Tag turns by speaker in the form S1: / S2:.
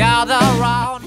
S1: gather round.